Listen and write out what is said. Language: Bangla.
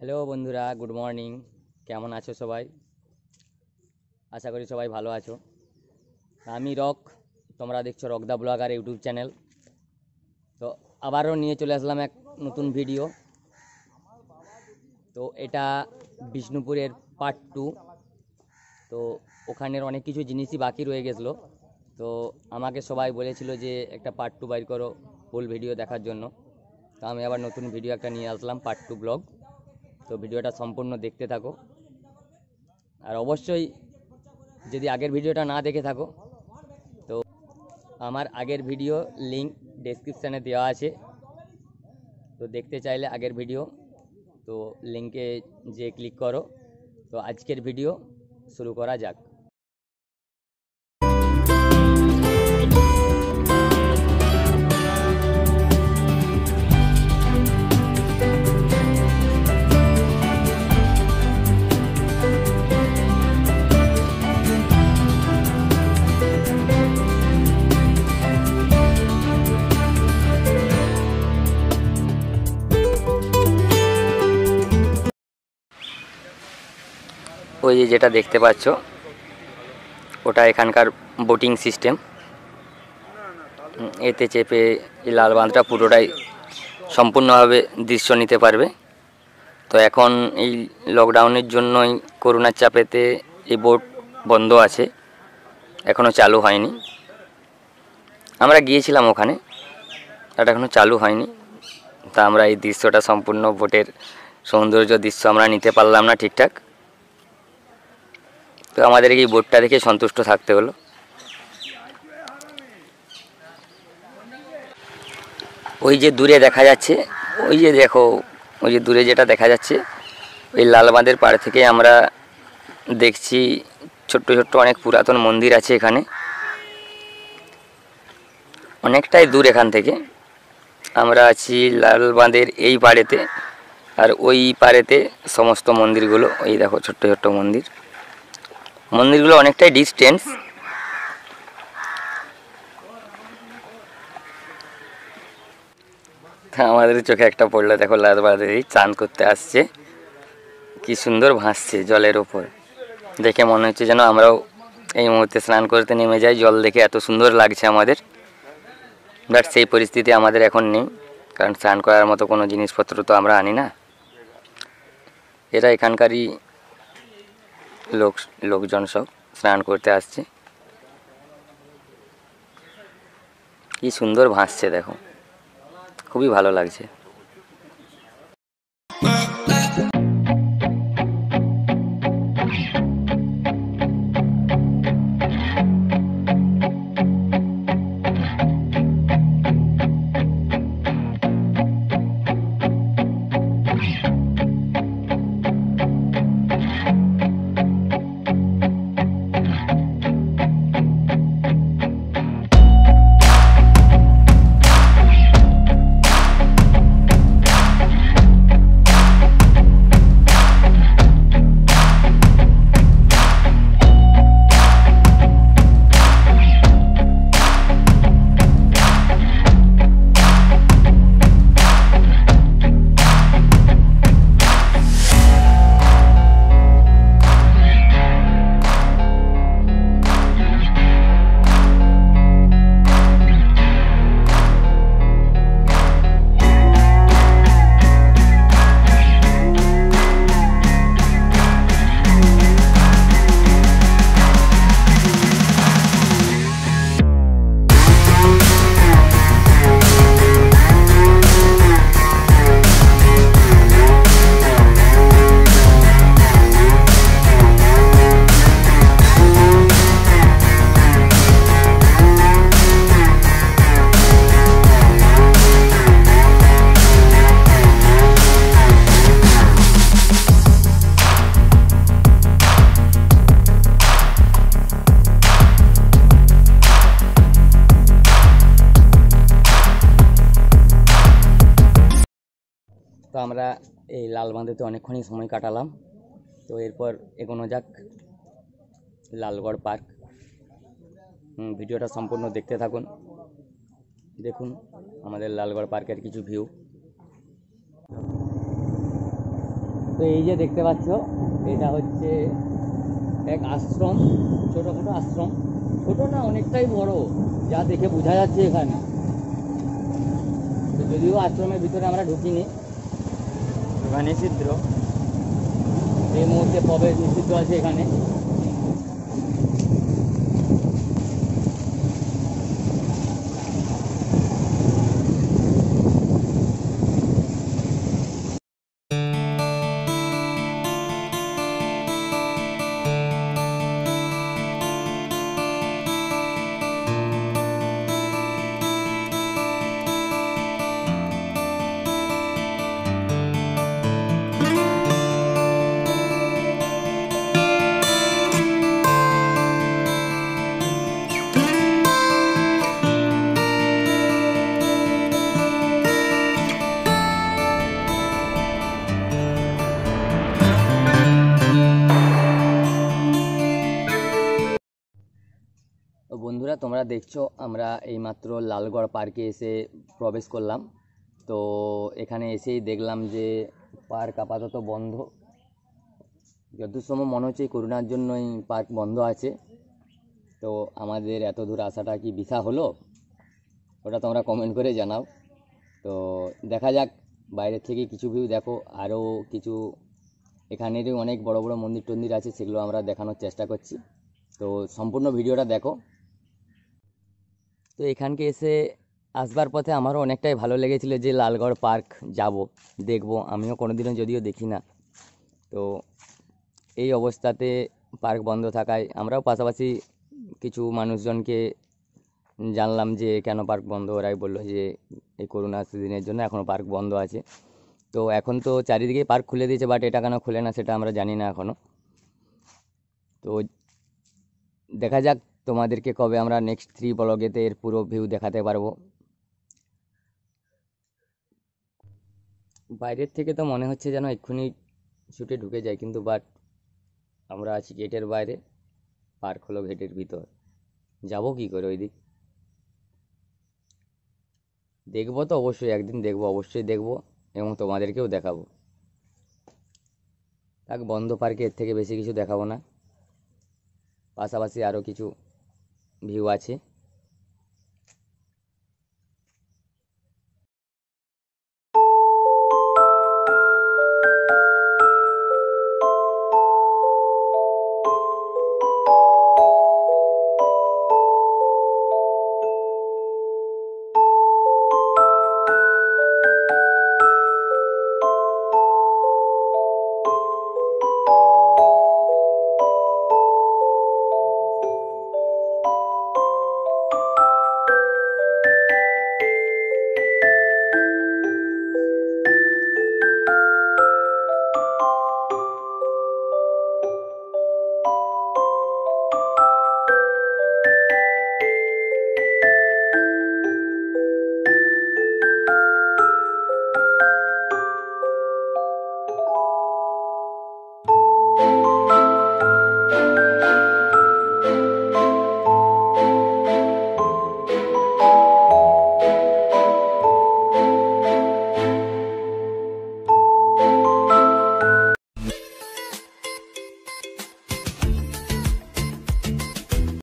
হ্যালো বন্ধুরা, গুড মর্নিং। কেমন আছো সবাই? আশা করি সবাই ভালো আছো। আমি রক, তোমরা দেখছ রকদা ব্লগার ইউটিউব চ্যানেল। তো আবারও নিয়ে চলে আসলাম এক নতুন ভিডিও। তো এটা বিষ্ণুপুরের পার্ট টু তো ওখানের অনেক কিছু জিনিসই বাকি রয়ে গেছিল। তো আমাকে সবাই বলেছিল যে একটা পার্ট টু বাইর করো ফুল ভিডিও দেখার জন্য। তো আমি আবার নতুন ভিডিও একটা নিয়ে আসলাম পার্ট টু ব্লগ তো ভিডিওটা সম্পূর্ণ দেখতে থাকো। আর অবশ্যই যদি আগের ভিডিওটা না দেখে থাকো, তো আমার আগের ভিডিও লিংক ডেসক্রিপশানে দেওয়া আছে। তো দেখতে চাইলে আগের ভিডিও, তো লিঙ্কে যে ক্লিক করো। তো আজকের ভিডিও শুরু করা যাক। ওই যে যেটা দেখতে পাচ্ছ, ওটা এখানকার বোটিং সিস্টেম। এতে চেপে এই লাল বাঁধটা পুরোটাই সম্পূর্ণভাবে দৃশ্য নিতে পারবে। তো এখন এই লকডাউনের জন্যই করোনার চাপেতে এই বোট বন্ধ আছে এখনও চালু হয়নি। আমরা গিয়েছিলাম ওখানে এটা এখনও চালু হয়নি। তা আমরা এই দৃশ্যটা সম্পূর্ণ বোটের সৌন্দর্য দৃশ্য আমরা নিতে পারলাম না ঠিকঠাক। তো আমাদের এই বোটটা দেখে সন্তুষ্ট থাকতে হলো। ওই যে দূরে দেখা যাচ্ছে, ওই যে দেখো, ওই যে দূরে যেটা দেখা যাচ্ছে, ওই লালবাঁধের পাড় থেকে আমরা দেখছি ছোট্ট ছোট্ট অনেক পুরাতন মন্দির আছে এখানে। অনেকটাই দূর এখান থেকে আমরা আছি লালবাঁধের এই পাড়েতে, আর ওই পাড়েতে সমস্ত মন্দিরগুলো, ওই দেখো ছোট্ট ছোট্ট মন্দির। মন্দিরগুলো অনেকটাই ডিস্টেন্স আমাদের চোখে একটা পড়ল, দেখো লালবাড়ি চান করতে আসছে। কি সুন্দর ভাসছে জলের ওপর। দেখে মনে হচ্ছে যেন আমরাও এই মুহূর্তে স্নান করতে নেমে যাই। জল দেখে এত সুন্দর লাগছে আমাদের। বাট সেই পরিস্থিতি আমাদের এখন নেই। কারণ স্নান করার মতো কোনো জিনিসপত্র তো আমরা আনি না। এরা এখানকারই লোক লোকজন সব স্নান করতে আসছে। কি সুন্দর ভাসছে দেখো। খুবই ভালো লাগছে। তো আমরা এই লাল লালবাঁধেতে অনেকক্ষণই সময় কাটালাম। তো এরপর এগোনো যাক লালগড় পার্ক। ভিডিওটা সম্পূর্ণ দেখতে থাকুন। দেখুন আমাদের লালগড় পার্কের কিছু ভিউ। তো এই যে দেখতে পাচ্ছ, এটা হচ্ছে এক আশ্রম, ছোটোখাটো আশ্রম। ছোটো না, অনেকটাই বড়, যা দেখে বোঝা যাচ্ছে এখানে। যদিও আশ্রমের ভিতরে আমরা ঢুকিনি নিষিদ্ধ। এই মুহূর্তে কবে নিষিদ্ধ আছে এখানে? বন্ধুরা, তোমরা দেখছ, আমরা এইমাত্র লালগড় পার্কে এসে প্রবেশ করলাম। তো এখানে এসেই দেখলাম যে পার্ক আপাতত বন্ধ। যতদূর সময় মনে হচ্ছে করোনার জন্যই পার্ক বন্ধ আছে। তো আমাদের এত দূর আসাটা কি বৃথা হলো? ওটা তোমরা কমেন্ট করে জানাও। তো দেখা যাক, বাইরের থেকে কিছু ভিউ দেখো। আরও কিছু, এখানেরই অনেক বড় বড় মন্দির টন্দির আছে, সেগুলো আমরা দেখানোর চেষ্টা করছি। তো সম্পূর্ণ ভিডিওটা দেখো। তো এখানকে এসে আসবার পথে আমারও অনেকটাই ভালো লেগেছিলো যে লালগড় পার্ক যাব, দেখব। আমিও কোনো দিনও যদিও দেখি না। তো এই অবস্থাতে পার্ক বন্ধ থাকায় আমরাও পাশাপাশি কিছু মানুষজনকে জানলাম যে কেন পার্ক বন্ধ, ওরাই বলল যে এই করোনা সিজনের জন্য এখনও পার্ক বন্ধ আছে। তো এখন তো চারিদিকেই পার্ক খুলে দিয়েছে, বাট এটা কেন খুলে না সেটা আমরা জানি না এখনও তো দেখা যাক তোমাদেরকে কবে আমরা নেক্সট থ্রি ব্লগেতে এর পুরো ভিউ দেখাতে পারব? বাইরের থেকে তো মনে হচ্ছে যেন এক্ষুনি ছুটে ঢুকে যায়, কিন্তু বাট আমরা আছি গেটের বাইরে পার্ক হলো গেটের ভিতর। যাব কি করে ওই দিক দেখব তো অবশ্যই, একদিন দেখব, অবশ্যই দেখব এবং তোমাদেরকেও দেখাবো। থাক, বন্ধ পার্কে এর থেকে বেশি কিছু দেখাবো না। পাশাপাশি আরও কিছু ভিউ আছে।